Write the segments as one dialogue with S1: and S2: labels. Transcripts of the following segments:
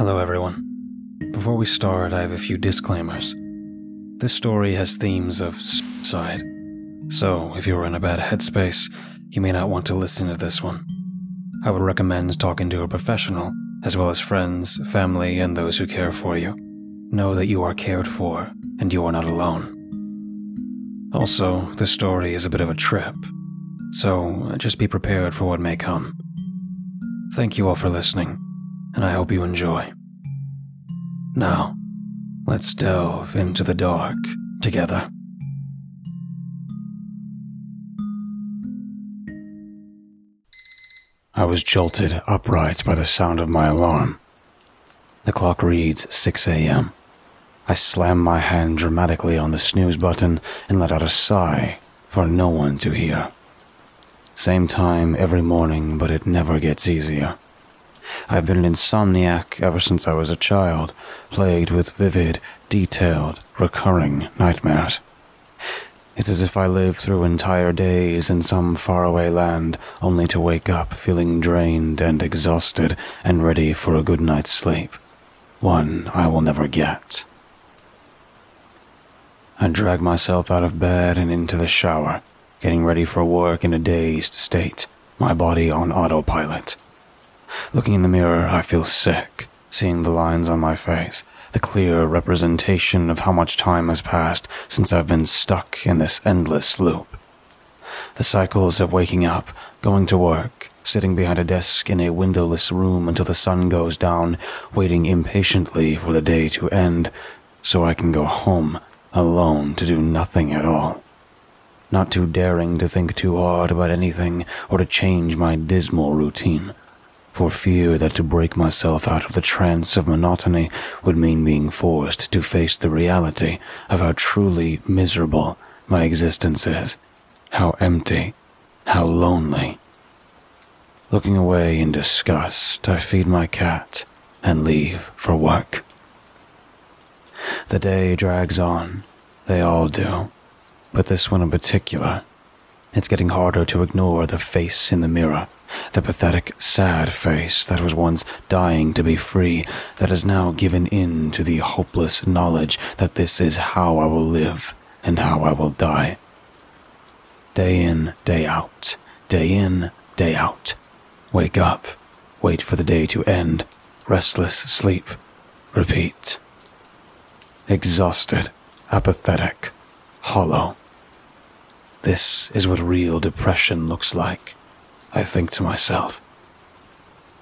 S1: Hello, everyone. Before we start, I have a few disclaimers. This story has themes of suicide, so if you're in a bad headspace, you may not want to listen to this one. I would recommend talking to a professional, as well as friends, family, and those who care for you. Know that you are cared for, and you are not alone. Also, this story is a bit of a trip, so just be prepared for what may come. Thank you all for listening, and I hope you enjoy. Now, let's delve into the dark together. I was jolted upright by the sound of my alarm. The clock reads 6 a.m. I slam my hand dramatically on the snooze button and let out a sigh for no one to hear. Same time every morning, but it never gets easier. I've been an insomniac ever since I was a child, plagued with vivid, detailed, recurring nightmares. It's as if I lived through entire days in some faraway land only to wake up feeling drained and exhausted and ready for a good night's sleep. One I will never get. I drag myself out of bed and into the shower, getting ready for work in a dazed state, my body on autopilot. Looking in the mirror, I feel sick, seeing the lines on my face, the clear representation of how much time has passed since I've been stuck in this endless loop. The cycles of waking up, going to work, sitting behind a desk in a windowless room until the sun goes down, waiting impatiently for the day to end so I can go home alone to do nothing at all. Not too daring to think too hard about anything or to change my dismal routine for fear that to break myself out of the trance of monotony would mean being forced to face the reality of how truly miserable my existence is, how empty, how lonely. Looking away in disgust, I feed my cat and leave for work. The day drags on, they all do, but this one in particular. It's getting harder to ignore the face in the mirror the pathetic, sad face that was once dying to be free, that has now given in to the hopeless knowledge that this is how I will live and how I will die. Day in, day out, day in, day out. Wake up, wait for the day to end, restless sleep, repeat. Exhausted, apathetic, hollow. This is what real depression looks like. I think to myself.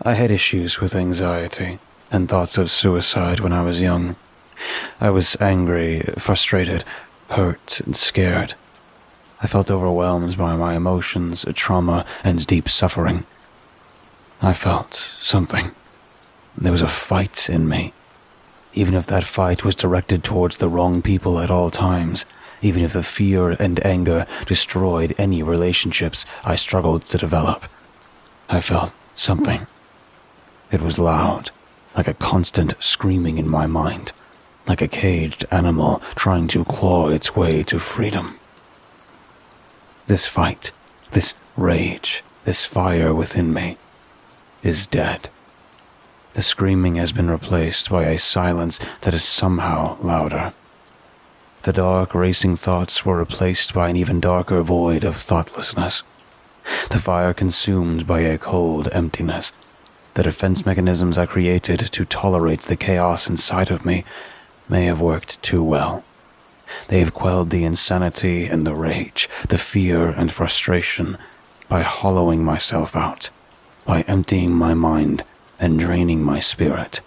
S1: I had issues with anxiety and thoughts of suicide when I was young. I was angry, frustrated, hurt, and scared. I felt overwhelmed by my emotions, trauma, and deep suffering. I felt something. There was a fight in me. Even if that fight was directed towards the wrong people at all times, even if the fear and anger destroyed any relationships I struggled to develop. I felt something. It was loud, like a constant screaming in my mind, like a caged animal trying to claw its way to freedom. This fight, this rage, this fire within me, is dead. The screaming has been replaced by a silence that is somehow louder. The dark, racing thoughts were replaced by an even darker void of thoughtlessness. The fire consumed by a cold emptiness. The defense mechanisms I created to tolerate the chaos inside of me may have worked too well. They have quelled the insanity and the rage, the fear and frustration by hollowing myself out, by emptying my mind and draining my spirit,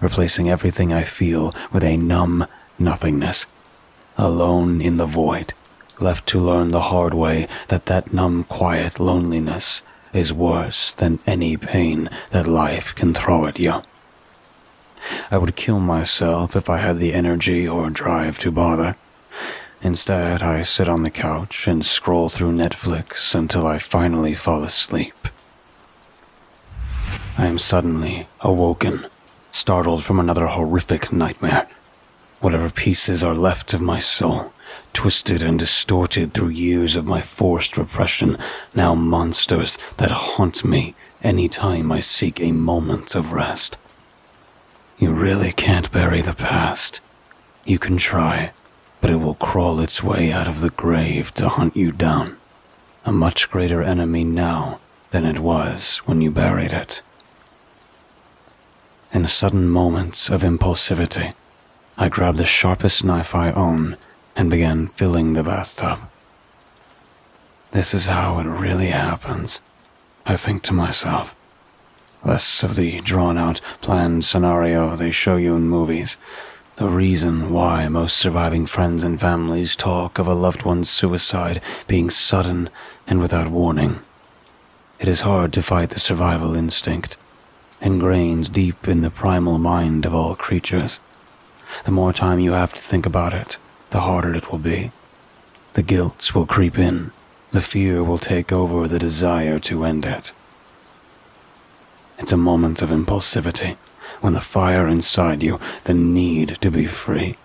S1: replacing everything I feel with a numb nothingness alone in the void, left to learn the hard way that that numb, quiet loneliness is worse than any pain that life can throw at you. I would kill myself if I had the energy or drive to bother. Instead, I sit on the couch and scroll through Netflix until I finally fall asleep. I am suddenly awoken, startled from another horrific nightmare whatever pieces are left of my soul, twisted and distorted through years of my forced repression, now monsters that haunt me any time I seek a moment of rest. You really can't bury the past. You can try, but it will crawl its way out of the grave to hunt you down. A much greater enemy now than it was when you buried it. In a sudden moment of impulsivity, I grabbed the sharpest knife I own and began filling the bathtub. This is how it really happens, I think to myself. Less of the drawn out, planned scenario they show you in movies. The reason why most surviving friends and families talk of a loved one's suicide being sudden and without warning. It is hard to fight the survival instinct, ingrained deep in the primal mind of all creatures. The more time you have to think about it, the harder it will be. The guilt will creep in, the fear will take over the desire to end it. It's a moment of impulsivity, when the fire inside you, the need to be free,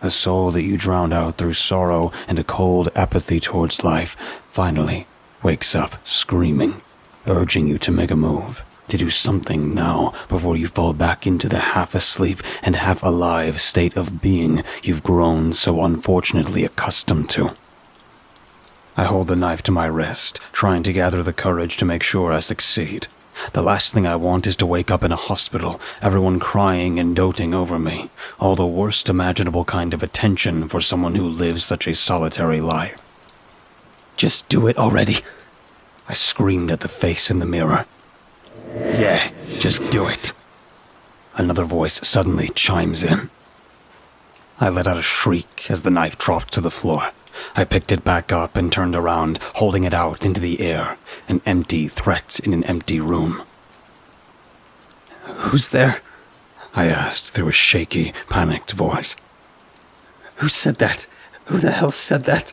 S1: the soul that you drowned out through sorrow and a cold apathy towards life, finally wakes up screaming, urging you to make a move, to do something now before you fall back into the half asleep and half alive state of being you've grown so unfortunately accustomed to. I hold the knife to my wrist, trying to gather the courage to make sure I succeed. The last thing I want is to wake up in a hospital, everyone crying and doting over me, all the worst imaginable kind of attention for someone who lives such a solitary life. Just do it already. I screamed at the face in the mirror. Yeah, just do it. Another voice suddenly chimes in. I let out a shriek as the knife dropped to the floor. I picked it back up and turned around, holding it out into the air, an empty threat in an empty room. Who's there? I asked through a shaky, panicked voice. Who said that? Who the hell said that?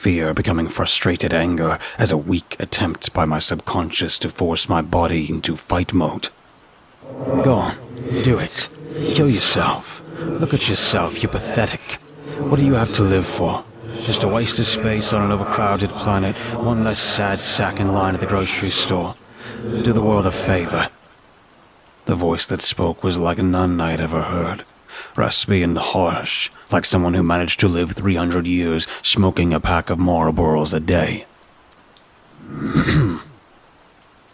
S1: Fear becoming frustrated anger as a weak attempt by my subconscious to force my body into fight mode. Go on, do it. Kill yourself. Look at yourself, you're pathetic. What do you have to live for? Just a waste of space on an overcrowded planet, one less sad sack in line at the grocery store. Do the world a favor. The voice that spoke was like none I'd ever heard. Raspy and harsh, like someone who managed to live 300 years smoking a pack of Marlboros a day.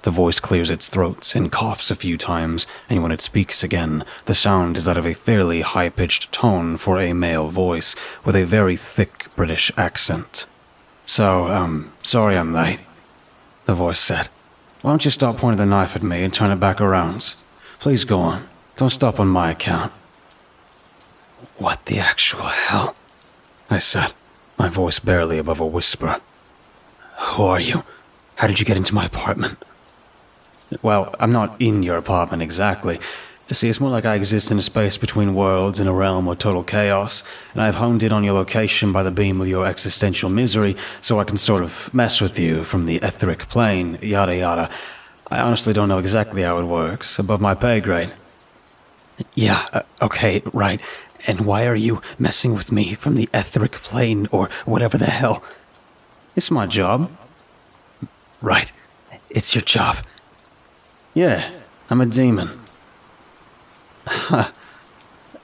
S1: The voice clears its throat and coughs a few times, and when it speaks again, the sound is that of a fairly high pitched tone for a male voice, with a very thick British accent. So, um, sorry I'm late, the voice said. Why don't you stop pointing the knife at me and turn it back around? Please go on. Don't stop on my account. What the actual hell? I said, my voice barely above a whisper. Who are you? How did you get into my apartment? Well, I'm not in your apartment exactly. See, it's more like I exist in a space between worlds in a realm of total chaos, and I've honed in on your location by the beam of your existential misery so I can sort of mess with you from the etheric plane, yada yada. I honestly don't know exactly how it works, above my pay grade. Yeah, uh, okay, right. And why are you messing with me from the etheric plane or whatever the hell? It's my job. Right. It's your job. Yeah, I'm a demon. Huh.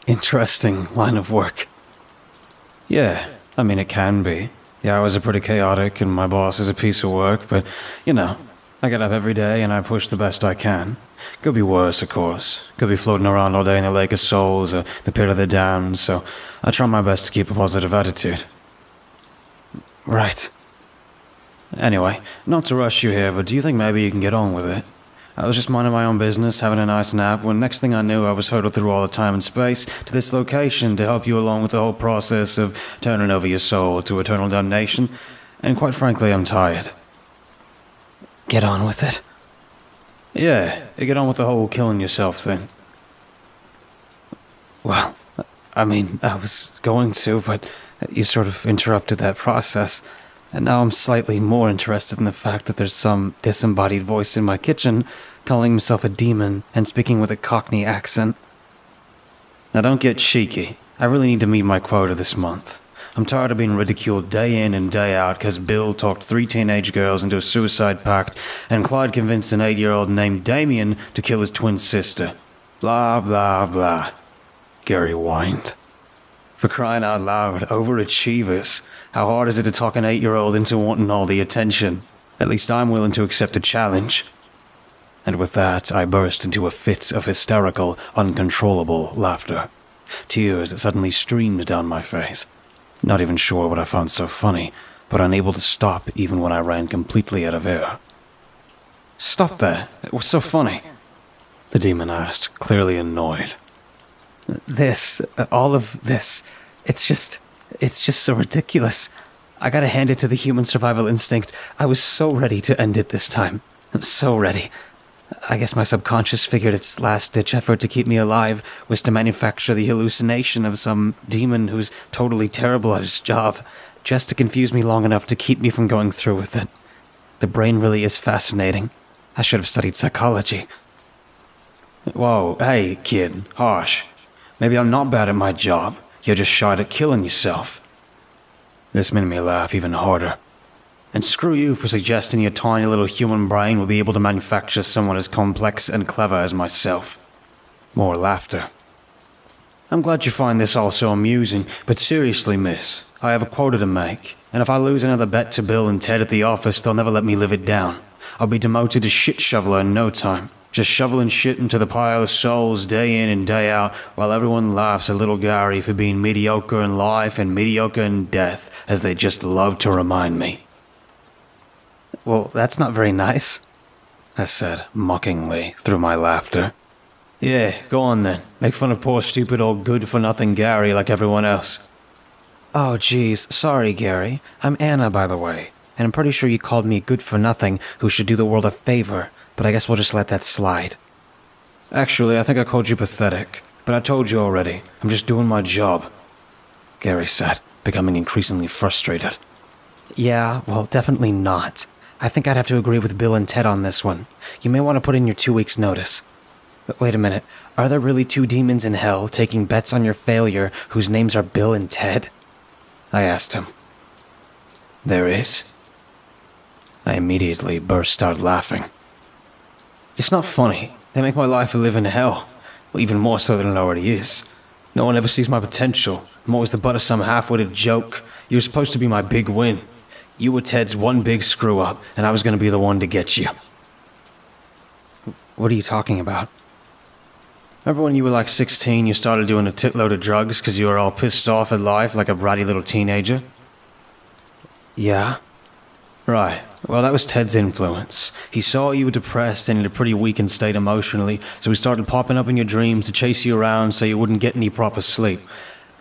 S1: Interesting line of work. Yeah, I mean, it can be. The hours are pretty chaotic, and my boss is a piece of work, but, you know, I get up every day and I push the best I can. Could be worse, of course. Could be floating around all day in the Lake of Souls or the Pit of the Damned, so I try my best to keep a positive attitude. Right. Anyway, not to rush you here, but do you think maybe you can get on with it? I was just minding my own business, having a nice nap, when next thing I knew, I was hurtled through all the time and space to this location to help you along with the whole process of turning over your soul to eternal damnation. And quite frankly, I'm tired. Get on with it? Yeah, get on with the whole killing yourself thing. Well, I mean, I was going to, but you sort of interrupted that process. And now I'm slightly more interested in the fact that there's some disembodied voice in my kitchen calling himself a demon and speaking with a cockney accent. Now don't get cheeky. I really need to meet my quota this month. I'm tired of being ridiculed day in and day out because Bill talked three teenage girls into a suicide pact and Clyde convinced an eight year old named Damien to kill his twin sister. Blah, blah, blah, Gary whined. For crying out loud, overachievers. How hard is it to talk an eight year old into wanting all the attention? At least I'm willing to accept a challenge. And with that, I burst into a fit of hysterical, uncontrollable laughter. Tears suddenly streamed down my face. Not even sure what I found so funny, but unable to stop even when I ran completely out of air. Stop there. It was so funny. The demon asked, clearly annoyed. This, all of this, it's just, it's just so ridiculous. I gotta hand it to the human survival instinct. I was so ready to end it this time. I'm so ready. I guess my subconscious figured its last ditch effort to keep me alive was to manufacture the hallucination of some demon who's totally terrible at his job, just to confuse me long enough to keep me from going through with it. The brain really is fascinating. I should have studied psychology. Whoa, hey, kid, harsh. Maybe I'm not bad at my job. You're just shy at killing yourself. This made me laugh even harder. And screw you for suggesting your tiny little human brain will be able to manufacture someone as complex and clever as myself. More laughter. I'm glad you find this all so amusing, but seriously, miss, I have a quota to make, and if I lose another bet to Bill and Ted at the office, they'll never let me live it down. I'll be demoted to shit shoveler in no time, just shoveling shit into the pile of souls day in and day out, while everyone laughs at little Gary for being mediocre in life and mediocre in death, as they just love to remind me. Well, that's not very nice, I said mockingly through my laughter. Yeah, go on then. Make fun of poor, stupid, old good for nothing Gary like everyone else. Oh, jeez. Sorry, Gary. I'm Anna, by the way. And I'm pretty sure you called me good for nothing who should do the world a favor, but I guess we'll just let that slide. Actually, I think I called you pathetic, but I told you already. I'm just doing my job. Gary said, becoming increasingly frustrated. Yeah, well, definitely not. I think I'd have to agree with Bill and Ted on this one. You may want to put in your two weeks' notice. But wait a minute. Are there really two demons in hell taking bets on your failure whose names are Bill and Ted? I asked him. There is. I immediately burst out laughing. It's not funny. They make my life a living hell. Well, even more so than it already is. No one ever sees my potential. I'm always the butt of some half-witted joke. You're supposed to be my big win. You were Ted's one big screw up, and I was going to be the one to get you. What are you talking about? Remember when you were like 16, you started doing a titload of drugs because you were all pissed off at life like a bratty little teenager? Yeah. Right. Well, that was Ted's influence. He saw you were depressed and in a pretty weakened state emotionally, so he started popping up in your dreams to chase you around so you wouldn't get any proper sleep.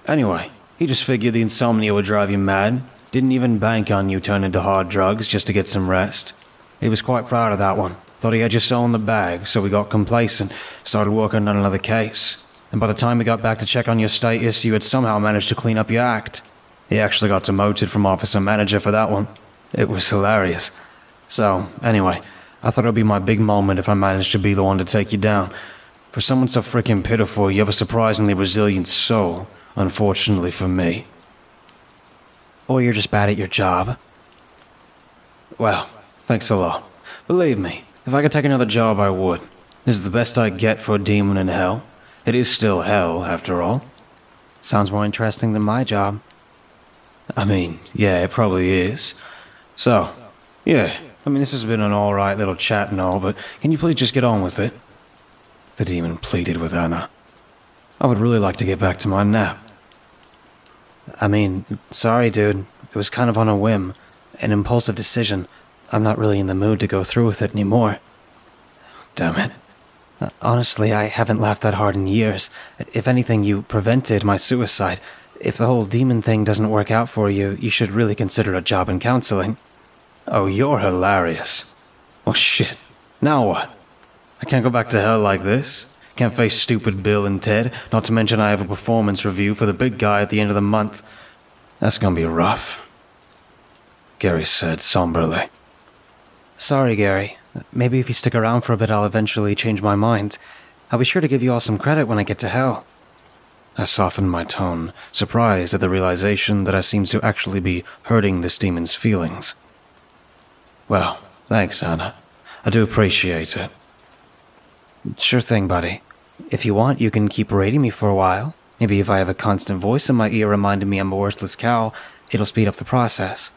S1: Anyway, he just figured the insomnia would drive you mad, didn't even bank on you turning to hard drugs just to get some rest. He was quite proud of that one. Thought he had you so in the bag, so we got complacent, started working on another case. And by the time we got back to check on your status, you had somehow managed to clean up your act. He actually got demoted from officer manager for that one. It was hilarious. So, anyway, I thought it would be my big moment if I managed to be the one to take you down. For someone so freaking pitiful, you have a surprisingly resilient soul, unfortunately for me. Or you're just bad at your job. Well, thanks a lot. Believe me, if I could take another job, I would. This is the best I get for a demon in hell. It is still hell, after all. Sounds more interesting than my job. I mean, yeah, it probably is. So, yeah, I mean, this has been an alright little chat and all, but can you please just get on with it? The demon pleaded with Anna. I would really like to get back to my nap. I mean, sorry, dude. It was kind of on a whim, an impulsive decision. I'm not really in the mood to go through with it anymore. Damn it. Honestly, I haven't laughed that hard in years. If anything, you prevented my suicide. If the whole demon thing doesn't work out for you, you should really consider a job in counseling. Oh, you're hilarious. Oh shit. Now what? I can't go back to hell like this. Can't face stupid Bill and Ted, not to mention I have a performance review for the big guy at the end of the month. That's gonna be rough. Gary said somberly. Sorry, Gary. Maybe if you stick around for a bit, I'll eventually change my mind. I'll be sure to give you all some credit when I get to hell. I softened my tone, surprised at the realization that I seemed to actually be hurting this demon's feelings. Well, thanks, Anna. I do appreciate it. Sure thing, buddy. If you want, you can keep rating me for a while. Maybe if I have a constant voice in my ear reminding me I'm a worthless cow, it'll speed up the process.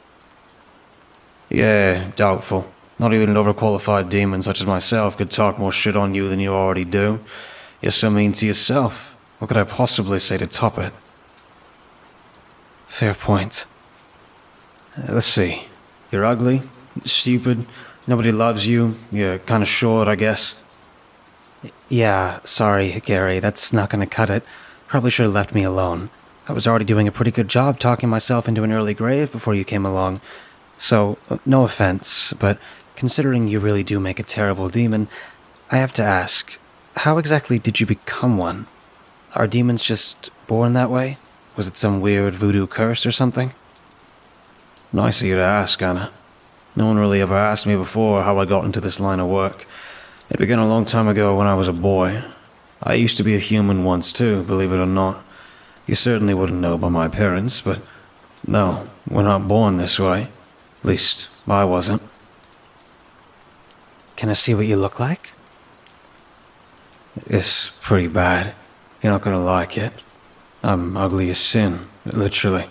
S2: Yeah, doubtful. Not even an overqualified demon such as myself could talk more shit on you than you already do. You're so mean to yourself. What could I possibly say to top it?
S1: Fair point.
S2: Uh, let's see. You're ugly, stupid, nobody loves you, you're kinda short, I guess.
S1: Yeah, sorry, Gary, that's not gonna cut it. Probably should have left me alone. I was already doing a pretty good job talking myself into an early grave before you came along. So, uh, no offense, but considering you really do make a terrible demon, I have to ask how exactly did you become one? Are demons just born that way? Was it some weird voodoo curse or something?
S2: Nice of you to ask, Anna. No one really ever asked me before how I got into this line of work. It began a long time ago when I was a boy. I used to be a human once too, believe it or not. You certainly wouldn't know by my appearance, but no, we're not born this way. At least, I wasn't.
S1: Can I see what you look like?
S2: It's pretty bad. You're not gonna like it. I'm ugly as sin, literally.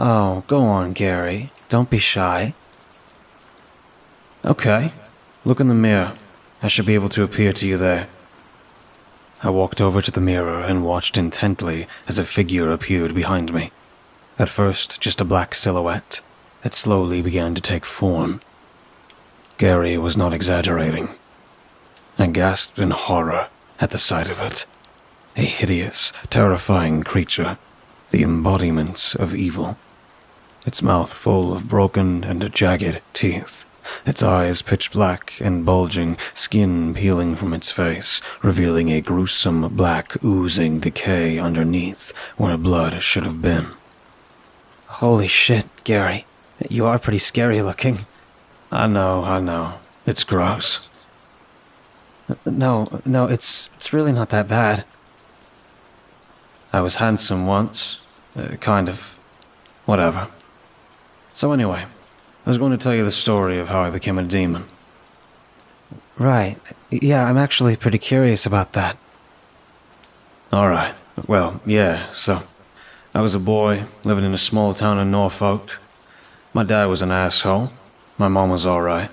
S1: Oh, go on, Gary. Don't be shy.
S2: Okay. Look in the mirror. I should be able to appear to you there. I walked over to the mirror and watched intently as a figure appeared behind me. At first, just a black silhouette. It slowly began to take form. Gary was not exaggerating. I gasped in horror at the sight of it. A hideous, terrifying creature, the embodiment of evil. Its mouth full of broken and jagged teeth, its eyes pitch black and bulging, skin peeling from its face, revealing a gruesome black oozing decay underneath where blood should have been.
S1: Holy shit, Gary. You are pretty scary looking.
S2: I know, I know. It's gross.
S1: No, no, it's it's really not that bad.
S2: I was handsome once, uh, kind of. Whatever. So anyway, I was going to tell you the story of how I became a demon.
S1: Right. Yeah, I'm actually pretty curious about that.
S2: Alright. Well, yeah, so. I was a boy living in a small town in Norfolk. My dad was an asshole. My mom was alright.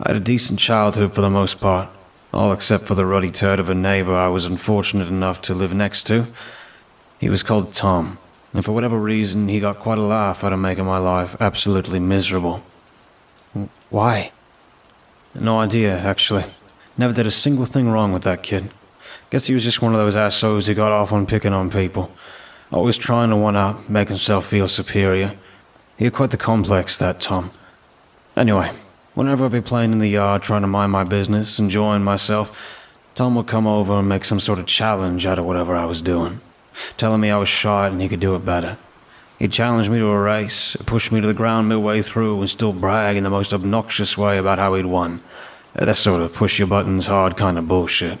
S2: I had a decent childhood for the most part, all except for the ruddy turd of a neighbor I was unfortunate enough to live next to. He was called Tom, and for whatever reason, he got quite a laugh out of making my life absolutely miserable.
S1: Why?
S2: No idea, actually. Never did a single thing wrong with that kid. Guess he was just one of those assholes who got off on picking on people. Always trying to one up, make himself feel superior. He had quite the complex, that Tom. Anyway, whenever I'd be playing in the yard trying to mind my business, enjoying myself, Tom would come over and make some sort of challenge out of whatever I was doing, telling me I was shot and he could do it better. He'd challenge me to a race, push me to the ground midway through, and still brag in the most obnoxious way about how he'd won. That sort of push your buttons hard kind of bullshit.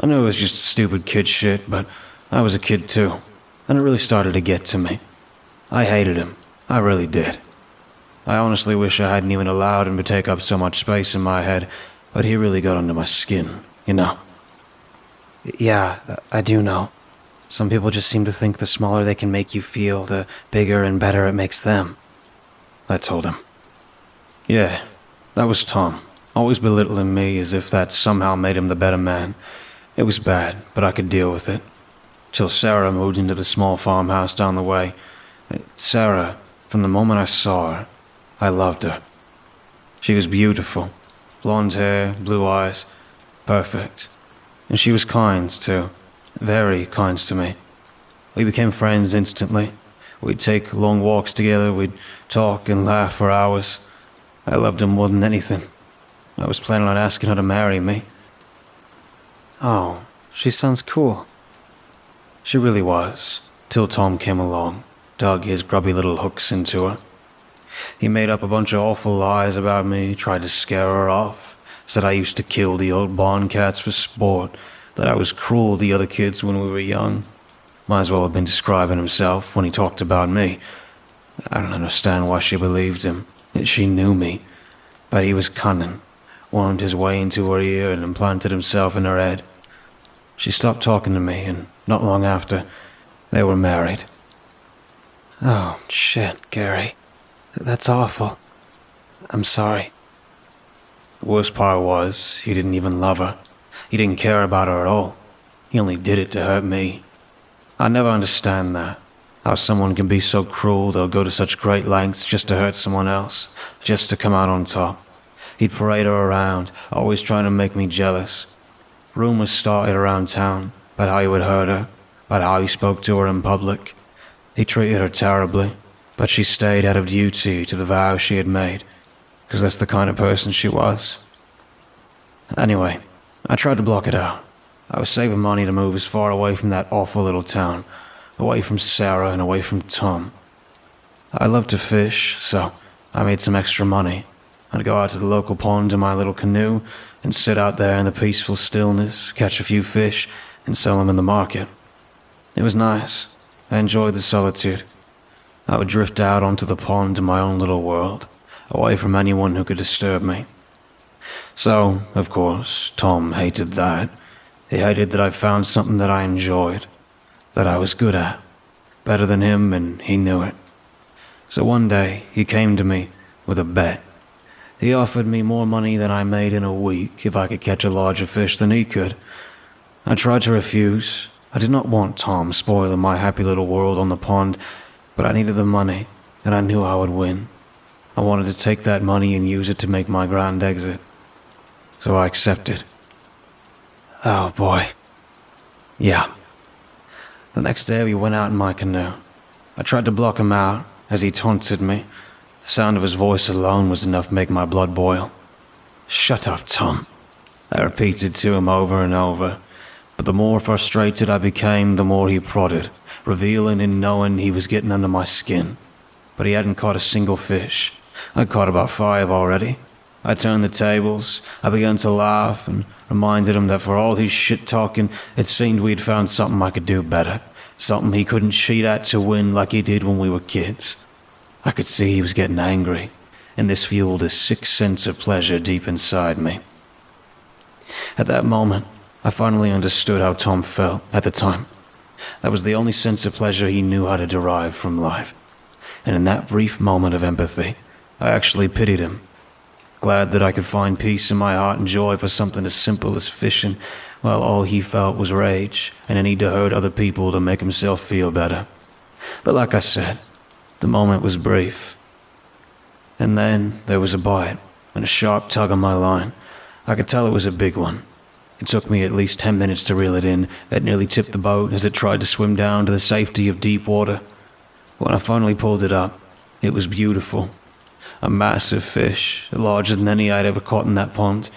S2: I knew it was just stupid kid shit, but I was a kid too, and it really started to get to me. I hated him. I really did. I honestly wish I hadn't even allowed him to take up so much space in my head, but he really got under my skin, you know?
S1: Yeah, I do know. Some people just seem to think the smaller they can make you feel, the bigger and better it makes them.
S2: I told him. Yeah, that was Tom. Always belittling me as if that somehow made him the better man. It was bad, but I could deal with it. Till Sarah moved into the small farmhouse down the way. Uh, Sarah, from the moment I saw her, I loved her. She was beautiful. Blonde hair, blue eyes. Perfect. And she was kind, too. Very kind to me. We became friends instantly. We'd take long walks together, we'd talk and laugh for hours. I loved her more than anything. I was planning on asking her to marry me.
S1: Oh, she sounds cool.
S2: She really was, till Tom came along, dug his grubby little hooks into her. He made up a bunch of awful lies about me, tried to scare her off, said I used to kill the old barn cats for sport, that I was cruel to the other kids when we were young. Might as well have been describing himself when he talked about me. I don't understand why she believed him. She knew me. But he was cunning, wormed his way into her ear and implanted himself in her head. She stopped talking to me, and not long after, they were married.
S1: Oh, shit, Gary. That's awful. I'm sorry.
S2: The worst part was, he didn't even love her. He didn't care about her at all. He only did it to hurt me. I never understand that. How someone can be so cruel they'll go to such great lengths just to hurt someone else, just to come out on top. He'd parade her around, always trying to make me jealous. Rumors started around town about how he would hurt her, about how he spoke to her in public. He treated her terribly, but she stayed out of duty to the vow she had made, because that's the kind of person she was. Anyway, I tried to block it out. I was saving money to move as far away from that awful little town away from Sarah and away from Tom. I love to fish, so I made some extra money. I'd go out to the local pond in my little canoe and sit out there in the peaceful stillness, catch a few fish, and sell them in the market. It was nice. I enjoyed the solitude. I would drift out onto the pond in my own little world, away from anyone who could disturb me. So, of course, Tom hated that. He hated that I found something that I enjoyed that I was good at, better than him, and he knew it. So one day, he came to me with a bet. He offered me more money than I made in a week if I could catch a larger fish than he could. I tried to refuse. I did not want Tom spoiling my happy little world on the pond, but I needed the money, and I knew I would win. I wanted to take that money and use it to make my grand exit. So I accepted. Oh boy. Yeah. The next day we went out in my canoe. I tried to block him out as he taunted me. The sound of his voice alone was enough to make my blood boil. Shut up, Tom. I repeated to him over and over. But the more frustrated I became, the more he prodded, revealing in knowing he was getting under my skin. But he hadn't caught a single fish. I'd caught about five already. I turned the tables. I began to laugh and reminded him that for all his shit talking, it seemed we'd found something I could do better. Something he couldn't cheat at to win like he did when we were kids. I could see he was getting angry, and this fueled a sick sense of pleasure deep inside me. At that moment, I finally understood how Tom felt at the time. That was the only sense of pleasure he knew how to derive from life. And in that brief moment of empathy, I actually pitied him glad that I could find peace in my heart and joy for something as simple as fishing, while all he felt was rage and a need to hurt other people to make himself feel better. But like I said, the moment was brief. And then there was a bite and a sharp tug on my line. I could tell it was a big one. It took me at least ten minutes to reel it in. It nearly tipped the boat as it tried to swim down to the safety of deep water. When I finally pulled it up, it was beautiful a massive fish, larger than any I'd ever caught in that pond.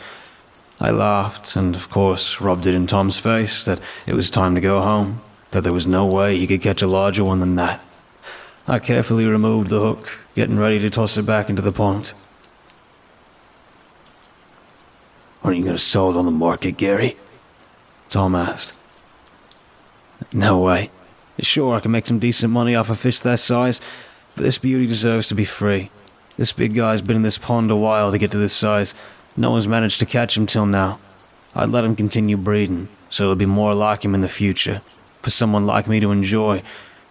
S2: I laughed and, of course, rubbed it in Tom's face that it was time to go home, that there was no way he could catch a larger one than that. I carefully removed the hook, getting ready to toss it back into the pond.
S1: Aren't you going to sell it on the market, Gary?
S2: Tom asked. No way. Sure, I can make some decent money off a fish that size, but this beauty deserves to be free. This big guy's been in this pond a while to get to this size. No one's managed to catch him till now. I'd let him continue breeding, so it'll be more like him in the future. For someone like me to enjoy.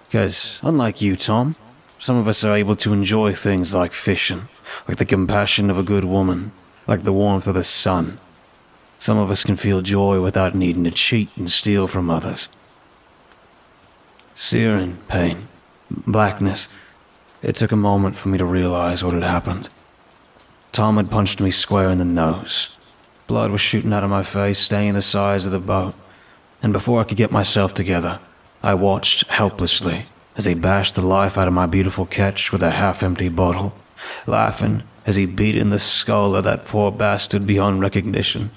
S2: Because, unlike you, Tom, some of us are able to enjoy things like fishing, like the compassion of a good woman, like the warmth of the sun. Some of us can feel joy without needing to cheat and steal from others. Searing pain, blackness, it took a moment for me to realize what had happened. Tom had punched me square in the nose. Blood was shooting out of my face, staining the sides of the boat. And before I could get myself together, I watched helplessly as he bashed the life out of my beautiful catch with a half empty bottle, laughing as he beat in the skull of that poor bastard beyond recognition.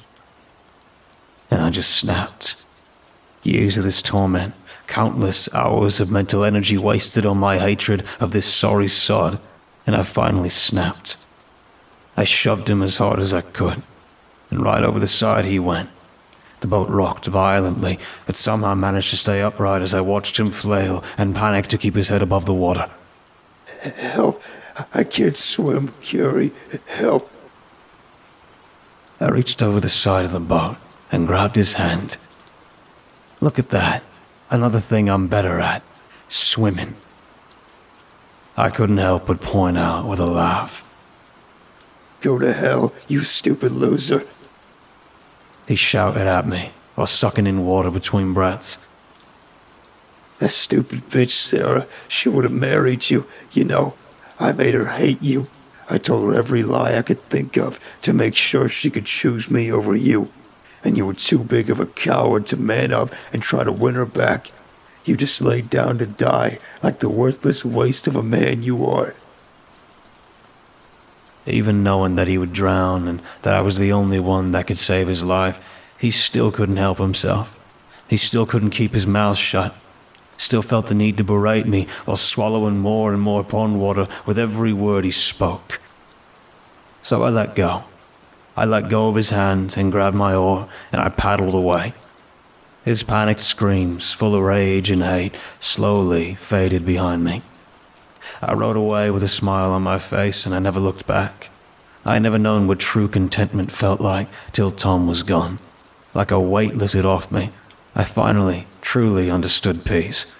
S2: And I just snapped. Years of this torment Countless hours of mental energy wasted on my hatred of this sorry sod, and I finally snapped. I shoved him as hard as I could, and right over the side he went. The boat rocked violently, but somehow managed to stay upright as I watched him flail and panic to keep his head above the water.
S3: Help! I can't swim, Gary. Help!
S2: I reached over the side of the boat and grabbed his hand.
S1: Look at that. Another thing I'm better at swimming. I couldn't help but point out with a laugh.
S3: Go to hell, you stupid loser.
S1: He shouted at me while sucking in water between breaths.
S3: That stupid bitch, Sarah, she would have married you. You know, I made her hate you. I told her every lie I could think of to make sure she could choose me over you. And you were too big of a coward to man up and try to win her back. You just laid down to die like the worthless waste of a man you are.
S1: Even knowing that he would drown and that I was the only one that could save his life, he still couldn't help himself. He still couldn't keep his mouth shut. Still felt the need to berate me while swallowing more and more pond water with every word he spoke. So I let go. I let go of his hand and grabbed my oar, and I paddled away. His panicked screams, full of rage and hate, slowly faded behind me. I rode away with a smile on my face, and I never looked back. I had never known what true contentment felt like till Tom was gone. Like a weight lifted off me, I finally, truly understood peace.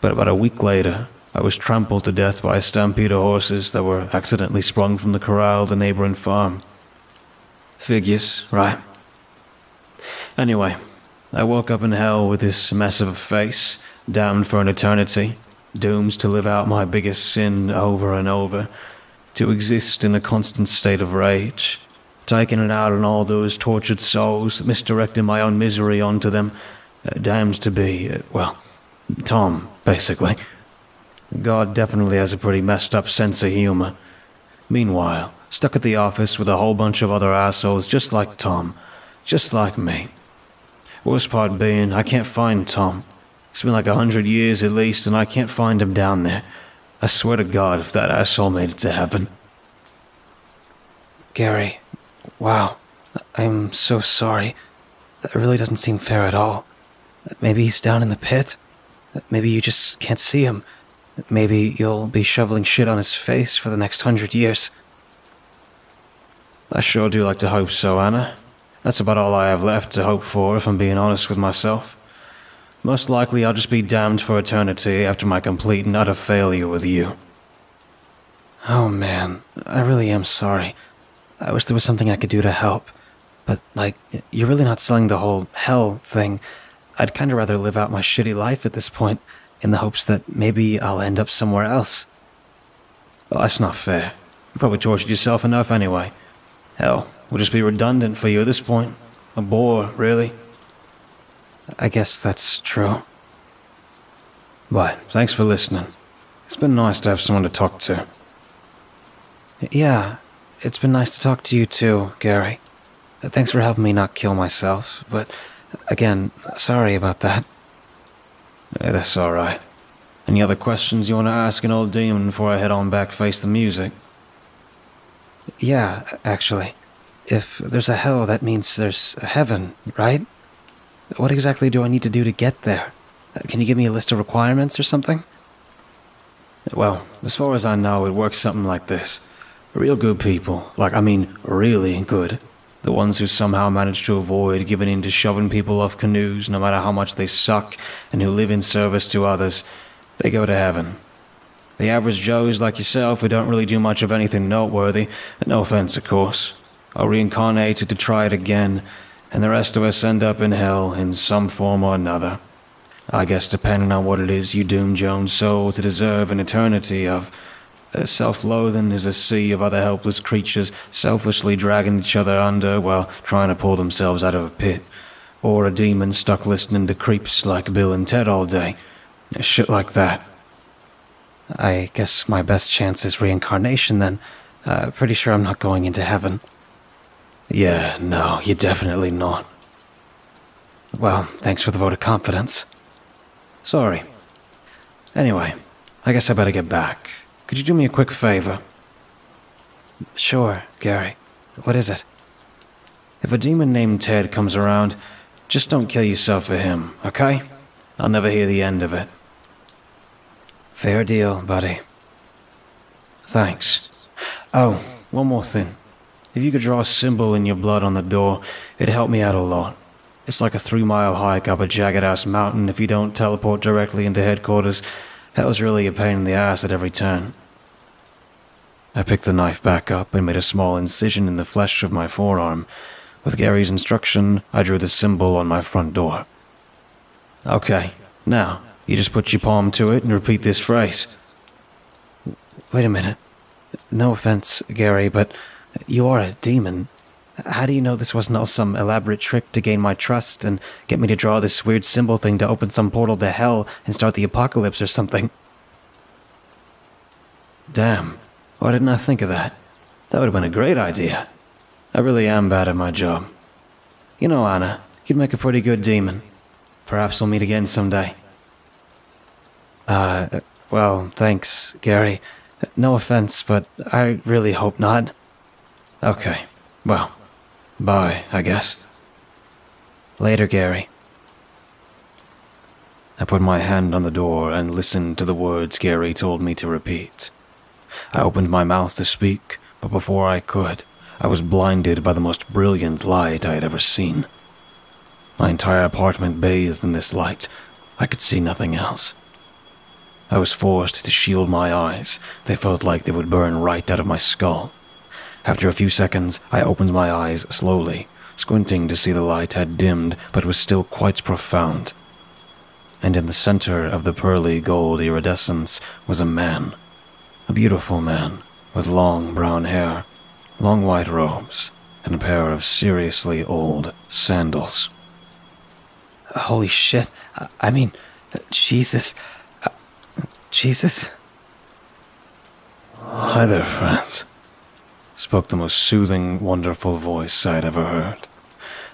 S1: But about a week later, I was trampled to death by a stampede of horses that were accidentally sprung from the corral of the neighboring farm. Figures, right? Anyway, I woke up in hell with this mess of a face, damned for an eternity, doomed to live out my biggest sin over and over, to exist in a constant state of rage, taking it out on all those tortured souls, misdirecting my own misery onto them, uh, damned to be, uh, well, Tom, basically. God definitely has a pretty messed up sense of humor. Meanwhile, stuck at the office with a whole bunch of other assholes just like Tom, just like me. Worst part being, I can't find Tom. It's been like a hundred years at least, and I can't find him down there. I swear to God if that asshole made it to heaven.
S2: Gary, wow. I'm so sorry. That really doesn't seem fair at all. Maybe he's down in the pit. Maybe you just can't see him. Maybe you'll be shoveling shit on his face for the next hundred years.
S1: I sure do like to hope so, Anna. That's about all I have left to hope for, if I'm being honest with myself. Most likely I'll just be damned for eternity after my complete and utter failure with you.
S2: Oh man, I really am sorry. I wish there was something I could do to help. But, like, you're really not selling the whole hell thing. I'd kinda rather live out my shitty life at this point, in the hopes that maybe I'll end up somewhere else.
S1: Well, that's not fair. You probably tortured yourself enough anyway. Hell, we'll just be redundant for you at this point. A bore, really.
S2: I guess that's true.
S1: But thanks for listening. It's been nice to have someone to talk to.
S2: Yeah, it's been nice to talk to you too, Gary. Thanks for helping me not kill myself, but again, sorry about that.
S1: Yeah, that's alright. Any other questions you want to ask an old demon before I head on back face the music?
S2: Yeah, actually. If there's a hell, that means there's a heaven, right? What exactly do I need to do to get there? Uh, can you give me a list of requirements or something?
S1: Well, as far as I know, it works something like this. Real good people, like, I mean, really good, the ones who somehow manage to avoid giving in to shoving people off canoes no matter how much they suck and who live in service to others, they go to heaven. The average Joes like yourself who don't really do much of anything noteworthy, no offense, of course, are reincarnated to try it again, and the rest of us end up in hell in some form or another. I guess depending on what it is you doom Jones' soul to deserve an eternity of. Uh, Self loathing is a sea of other helpless creatures selfishly dragging each other under while trying to pull themselves out of a pit. Or a demon stuck listening to creeps like Bill and Ted all day. Shit like that.
S2: I guess my best chance is reincarnation then. Uh, pretty sure I'm not going into heaven.
S1: Yeah, no, you're definitely not.
S2: Well, thanks for the vote of confidence.
S1: Sorry. Anyway, I guess I better get back. Could you do me a quick favor?
S2: Sure, Gary. What is it?
S1: If a demon named Ted comes around, just don't kill yourself for him, okay? I'll never hear the end of it.
S2: Fair deal, buddy.
S1: Thanks. Oh, one more thing. If you could draw a symbol in your blood on the door, it'd help me out a lot.
S2: It's like a three mile hike up a jagged ass mountain if you don't teleport directly into headquarters. Hell's really a pain in the ass at every turn. I picked the knife back up and made a small incision in the flesh of my forearm. With Gary's instruction, I drew the symbol on my front door. Okay, now, you just put your palm to it and repeat this phrase. Wait a minute. No offense, Gary, but you are a demon. How do you know this wasn't all some elaborate trick to gain my trust and get me to draw this weird symbol thing to open some portal to hell and start the apocalypse or something? Damn, why didn't I think of that? That would have been a great idea. I really am bad at my job. You know, Anna, you'd make a pretty good demon. Perhaps we'll meet again someday. Uh, well, thanks, Gary. No offense, but I really hope not. Okay, well, bye, I guess. Later, Gary. I put my hand on the door and listened to the words Gary told me to repeat. I opened my mouth to speak, but before I could, I was blinded by the most brilliant light I had ever seen. My entire apartment bathed in this light. I could see nothing else. I was forced to shield my eyes. They felt like they would burn right out of my skull. After a few seconds, I opened my eyes slowly, squinting to see the light had dimmed but was still quite profound. And in the center of the pearly gold iridescence was a man. A beautiful man, with long brown hair, long white robes, and a pair of seriously old sandals. Holy shit. I mean, Jesus. Jesus? Hi there, friends, spoke the most soothing, wonderful voice I had ever heard.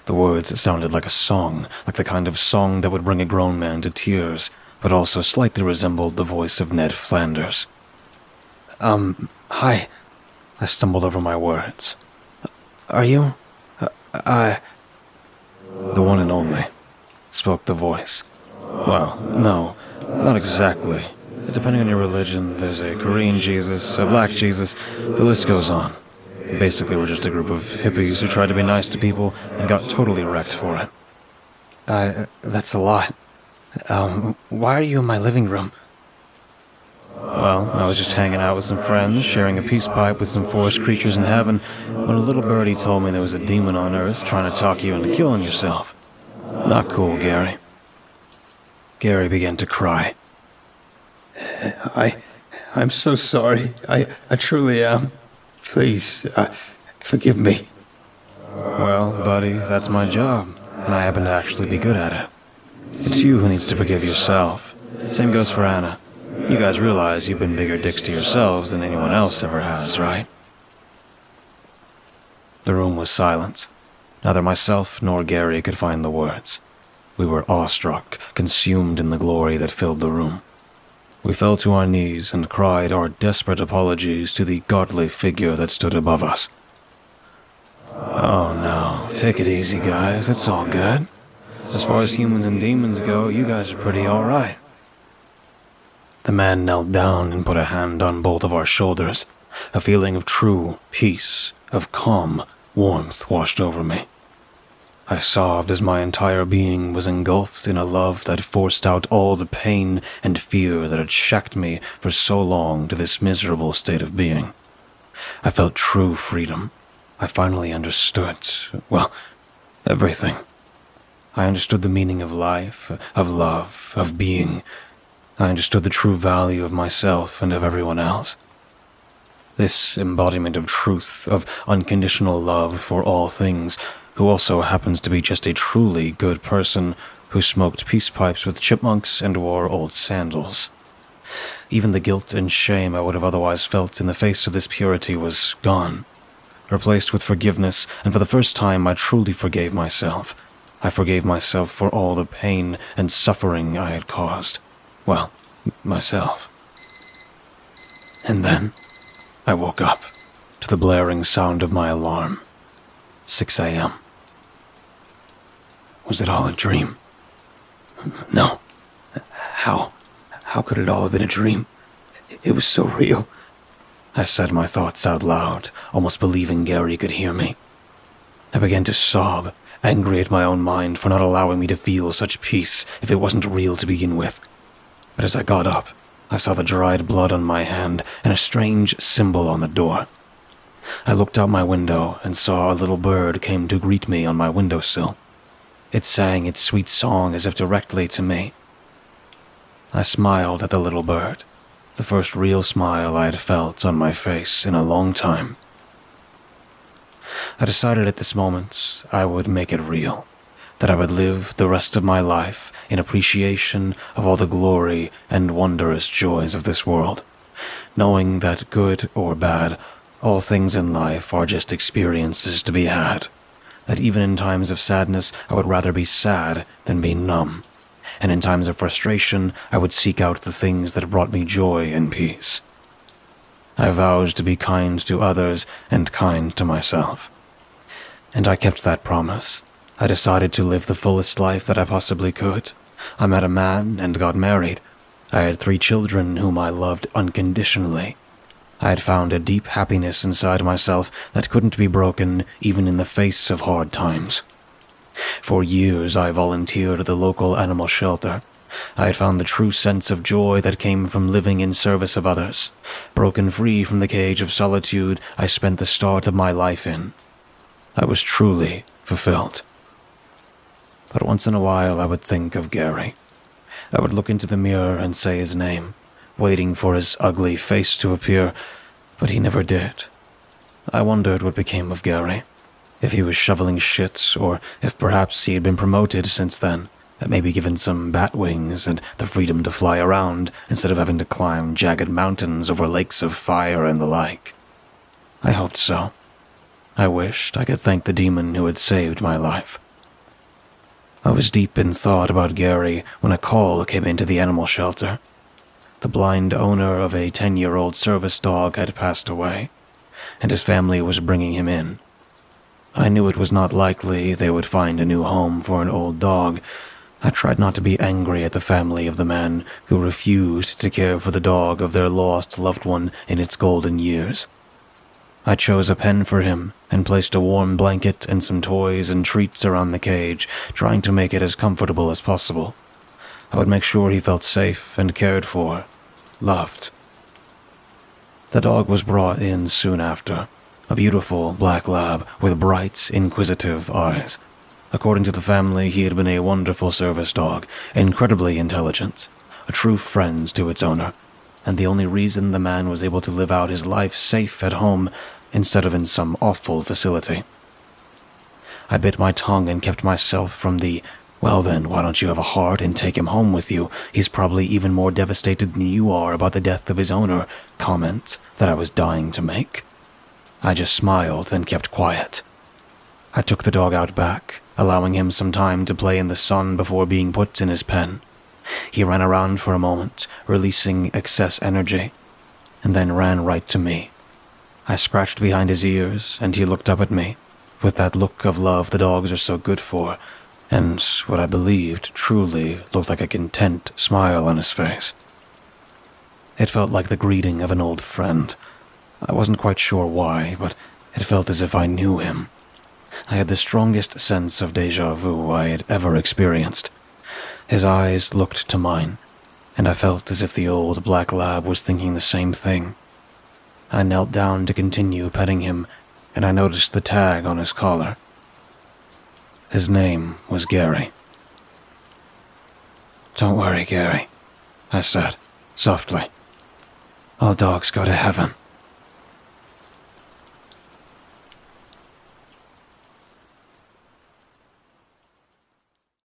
S2: The words sounded like a song, like the kind of song that would bring a grown man to tears, but also slightly resembled the voice of Ned Flanders. Um, hi. I stumbled over my words. Are you? Uh, I. The one and only, spoke the voice. Well, no, not exactly. Depending on your religion, there's a Korean Jesus, a black Jesus, the list goes on. Basically, we're just a group of hippies who tried to be nice to people and got totally wrecked for it. Uh, that's a lot. Um, why are you in my living room? Well, I was just hanging out with some friends, sharing a peace pipe with some forest creatures in heaven, when a little birdie told me there was a demon on Earth trying to talk you into killing yourself. Not cool, Gary. Gary began to cry.
S3: I, I'm so sorry. I, I truly am. Please, uh, forgive me.
S2: Well, buddy, that's my job, and I happen to actually be good at it. It's you who needs to forgive yourself. Same goes for Anna. You guys realize you've been bigger dicks to yourselves than anyone else ever has, right? The room was silent. Neither myself nor Gary could find the words. We were awestruck, consumed in the glory that filled the room. We fell to our knees and cried our desperate apologies to the godly figure that stood above us. Oh no, take it easy, guys. It's all good. As far as humans and demons go, you guys are pretty alright. The man knelt down and put a hand on both of our shoulders. A feeling of true peace, of calm warmth washed over me. I sobbed as my entire being was engulfed in a love that forced out all the pain and fear that had shacked me for so long to this miserable state of being. I felt true freedom. I finally understood, well, everything. I understood the meaning of life, of love, of being. I understood the true value of myself and of everyone else. This embodiment of truth, of unconditional love for all things, who also happens to be just a truly good person who smoked peace pipes with chipmunks and wore old sandals. Even the guilt and shame I would have otherwise felt in the face of this purity was gone, replaced with forgiveness, and for the first time I truly forgave myself. I forgave myself for all the pain and suffering I had caused. Well, myself. And then I woke up to the blaring sound of my alarm. 6 a.m. Was it all a dream? No. How? How could it all have been a dream? It was so real. I said my thoughts out loud, almost believing Gary could hear me. I began to sob,
S1: angry at my own mind for not allowing me to feel such peace if it wasn't real to begin with. But as I got up, I saw the dried blood on my hand and a strange symbol on the door. I looked out my window and saw a little bird came to greet me on my windowsill. It sang its sweet song as if directly to me. I smiled at the little bird, the first real smile I had felt on my face in a long time. I decided at this moment I would make it real, that I would live the rest of my life in appreciation of all the glory and wondrous joys of this world, knowing that good or bad, all things in life are just experiences to be had, that even in times of sadness I would rather be sad than be numb, and in times of frustration I would seek out the things that brought me joy and peace. I vowed to be kind to others and kind to myself. And I kept that promise. I decided to live the fullest life that I possibly could. I met a man and got married. I had three children whom I loved unconditionally. I had found a deep happiness inside myself that couldn't be broken even in the face of hard times. For years I volunteered at the local animal shelter. I had found the true sense of joy that came from living in service of others. Broken free from the cage of solitude I spent the start of my life in. I was truly fulfilled. But once in a while I would think of Gary. I would look into the mirror and say his name, waiting for his ugly face to appear, but he never did. I wondered what became of Gary. If he was shoveling shit, or if perhaps he had been promoted since then, and maybe given some bat wings and the freedom to fly around instead of having to climb jagged mountains over lakes of fire and the like. I hoped so. I wished I could thank the demon who had saved my life. I was deep in thought about Gary when a call came into the animal shelter. The blind owner of a 10 year old service dog had passed away, and his family was bringing him in. I knew it was not likely they would find a new home for an old dog. I tried not to be angry at the family of the man who refused to care for the dog of their lost loved one in its golden years. I chose a pen for him and placed a warm blanket and some toys and treats around the cage, trying to make it as comfortable as possible. I would make sure he felt safe and cared for, loved. The dog was brought in soon after, a beautiful black lab with bright, inquisitive eyes. According to the family, he had been a wonderful service dog, incredibly intelligent, a true friend to its owner, and the only reason the man was able to live out his life safe at home instead of in some awful facility. I bit my tongue and kept myself from the, well then, why don't you have a heart and take him home with you? He's probably even more devastated than you are about the death of his owner, comment that I was dying to make. I just smiled and kept quiet. I took the dog out back, allowing him some time to play in the sun before being put in his pen. He ran around for a moment, releasing excess energy, and then ran right to me. I scratched behind his ears, and he looked up at me, with that look of love the dogs are so good for, and what I believed truly looked like a content smile on his face. It felt like the greeting of an old friend. I wasn't quite sure why, but it felt as if I knew him. I had the strongest sense of deja vu I had ever experienced. His eyes looked to mine, and I felt as if the old black lab was thinking the same thing. I knelt down to continue petting him, and I noticed the tag on his collar. His name was Gary. Don't worry, Gary, I said, softly. All dogs go to heaven.